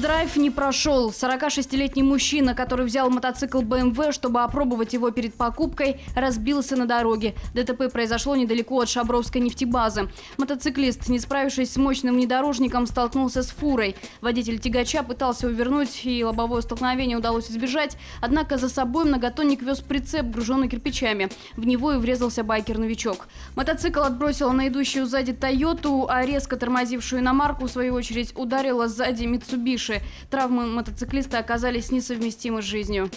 Тест-драйв не прошел. 46-летний мужчина, который взял мотоцикл BMW, чтобы опробовать его перед покупкой, разбился на дороге. ДТП произошло недалеко от Шабровской нефтебазы. Мотоциклист, не справившись с мощным внедорожником, столкнулся с фурой. Водитель тягача пытался увернуть, и лобовое столкновение удалось избежать. Однако за собой многотонник вез прицеп, груженный кирпичами. В него и врезался байкер-новичок. Мотоцикл отбросил на идущую сзади Тойоту, а резко тормозившую иномарку, в свою очередь, ударила сзади Mitsubishi. Травмы мотоциклиста оказались несовместимы с жизнью.